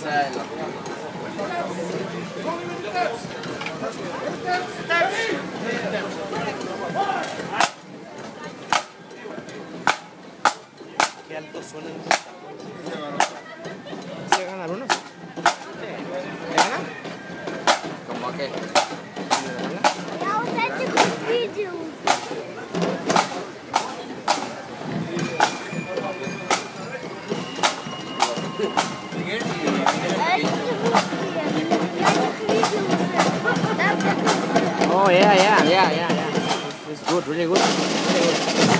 Qué alto suena. Yeah, yeah, yeah, yeah. It's good, really good. Really good.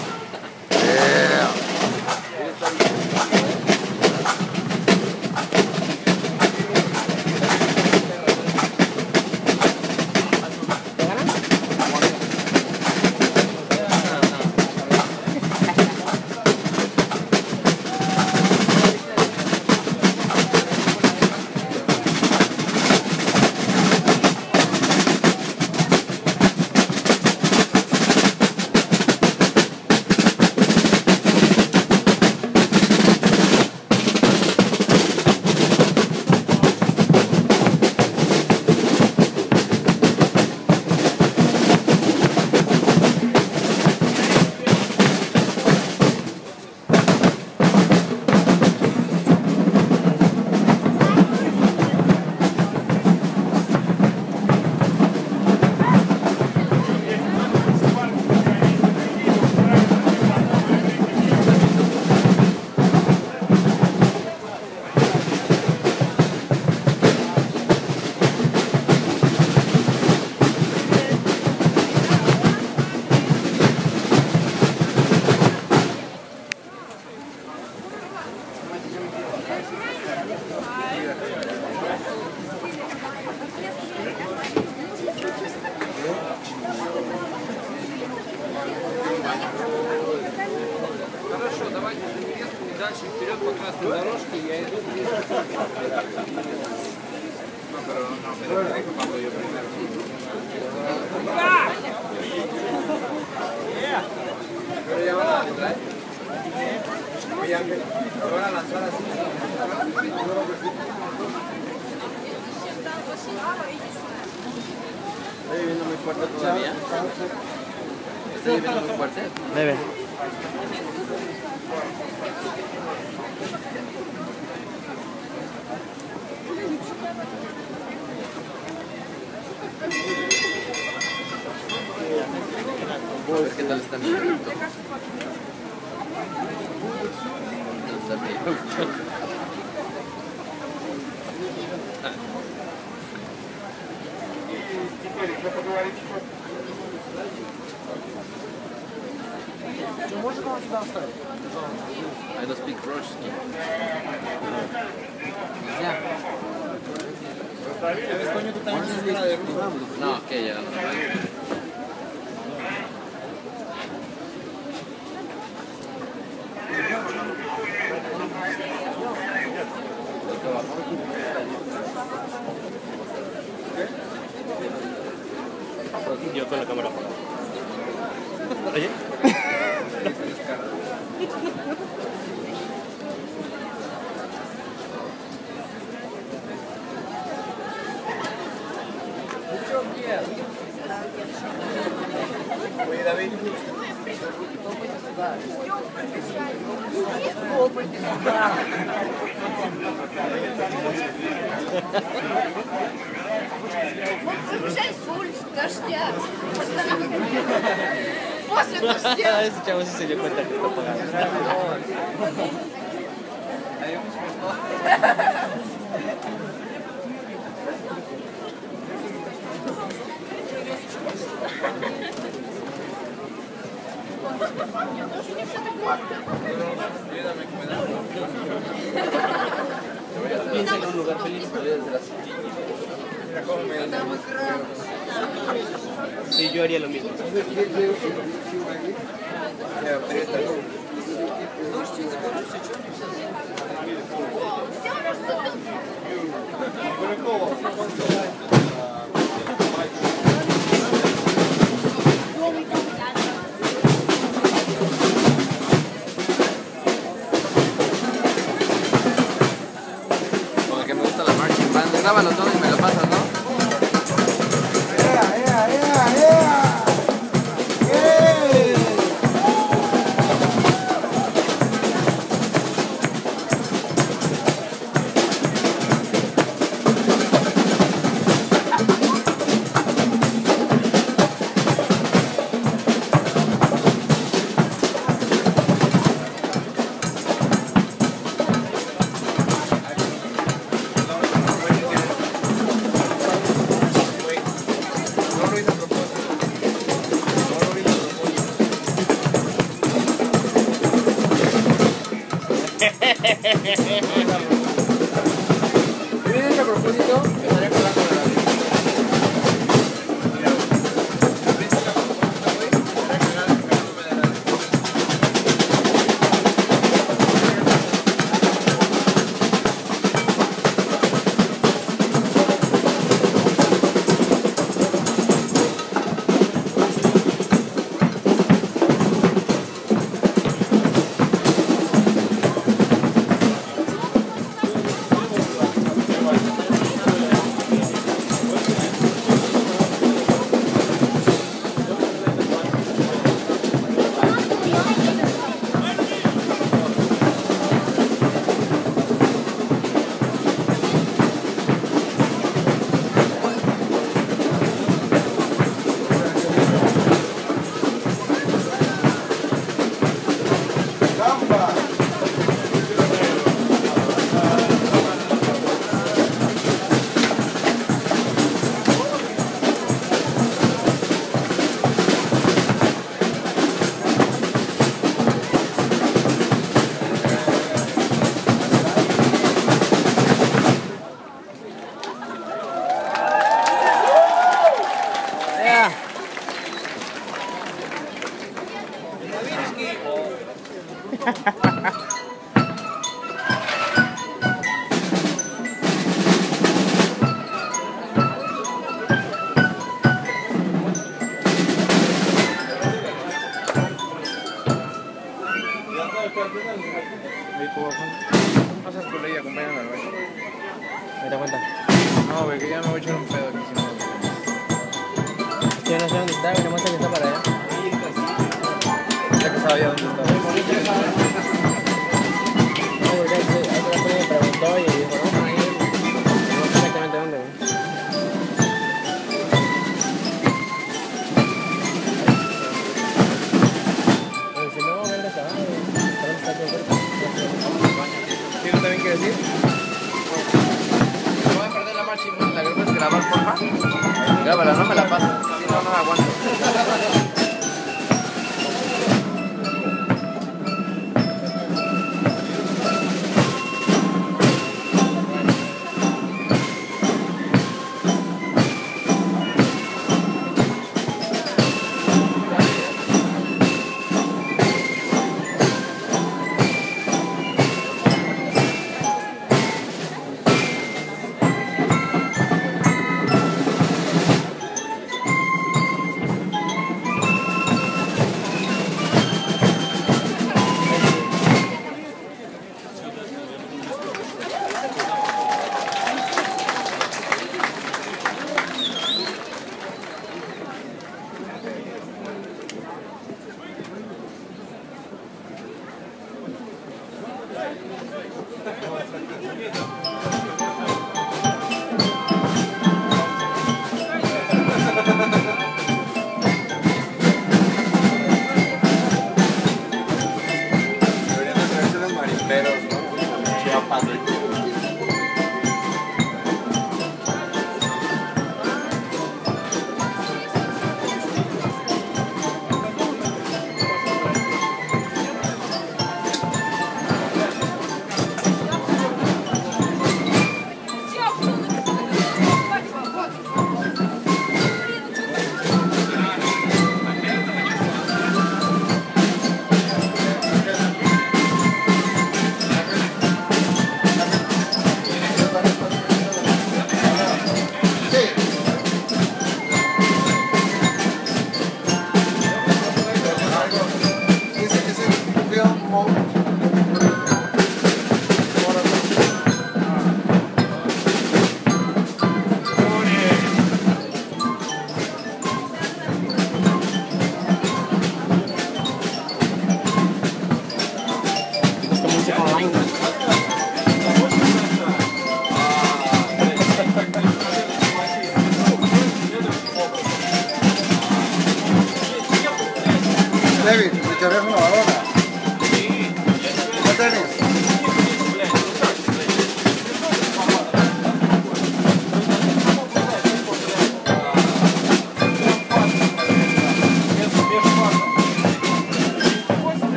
Todavía? ¿Está lloviendo muy fuerte? Bebe. A ver qué tal está mi perrito. Está bien. Что, можно вам сюда оставить? I don't speak Russian. Нельзя. не здесь? Да, окей, я. Oye, David. Мы побежали по улице дождя. После дождя. Сейчас мы сели по так, кто А ему смешно. Haría lo mismo. Ya, ¿Tienes a propósito? Me da cuenta. No, güey, que ya me voy a echar un pedo aquí. Si no, Yo no sé dónde está, pero muestra que está para allá. ya que sabía dónde estaba. No, porque se la me preguntó y dijo, no. No sé exactamente dónde. Pero si no, está abajo, güey. Pero está todo cerca. ¿Sí, tú también quieres ir? Grábala, no me la pases. No, no la aguanto. すいません。David, mi teléfono